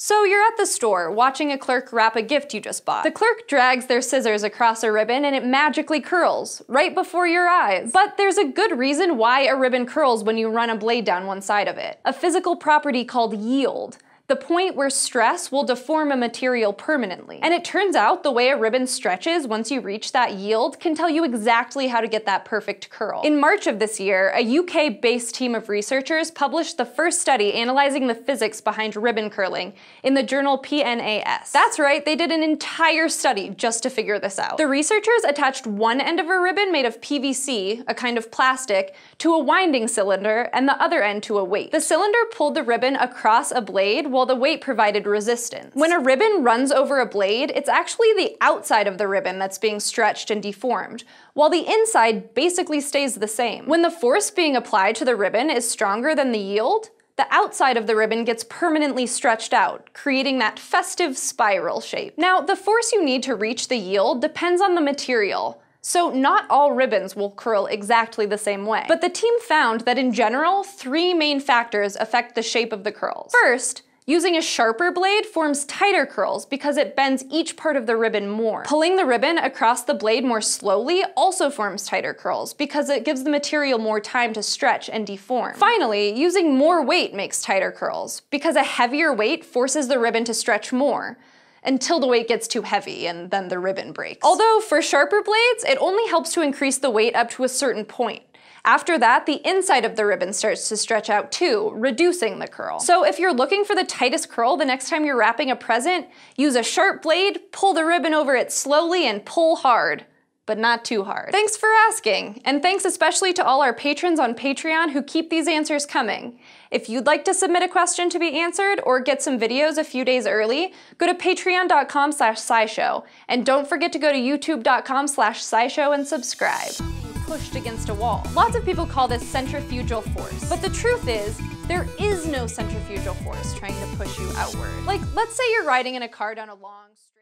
So you're at the store, watching a clerk wrap a gift you just bought. The clerk drags their scissors across a ribbon and it magically curls, right before your eyes. But there's a good reason why a ribbon curls when you run a blade down one side of it. A physical property called yield the point where stress will deform a material permanently. And it turns out the way a ribbon stretches once you reach that yield can tell you exactly how to get that perfect curl. In March of this year, a UK-based team of researchers published the first study analyzing the physics behind ribbon curling in the journal PNAS. That's right, they did an entire study just to figure this out. The researchers attached one end of a ribbon made of PVC, a kind of plastic, to a winding cylinder and the other end to a weight. The cylinder pulled the ribbon across a blade while the weight provided resistance. When a ribbon runs over a blade, it's actually the outside of the ribbon that's being stretched and deformed, while the inside basically stays the same. When the force being applied to the ribbon is stronger than the yield, the outside of the ribbon gets permanently stretched out, creating that festive spiral shape. Now, the force you need to reach the yield depends on the material, so not all ribbons will curl exactly the same way. But the team found that in general, three main factors affect the shape of the curls. First, Using a sharper blade forms tighter curls because it bends each part of the ribbon more. Pulling the ribbon across the blade more slowly also forms tighter curls because it gives the material more time to stretch and deform. Finally, using more weight makes tighter curls because a heavier weight forces the ribbon to stretch more until the weight gets too heavy and then the ribbon breaks. Although for sharper blades, it only helps to increase the weight up to a certain point. After that, the inside of the ribbon starts to stretch out too, reducing the curl. So if you're looking for the tightest curl the next time you're wrapping a present, use a sharp blade, pull the ribbon over it slowly, and pull hard but not too hard. Thanks for asking, and thanks especially to all our patrons on Patreon who keep these answers coming. If you'd like to submit a question to be answered or get some videos a few days early, go to patreon.com slash scishow, and don't forget to go to youtube.com slash scishow and subscribe pushed against a wall. Lots of people call this centrifugal force, but the truth is, there is no centrifugal force trying to push you outward. Like, let's say you're riding in a car down a long street.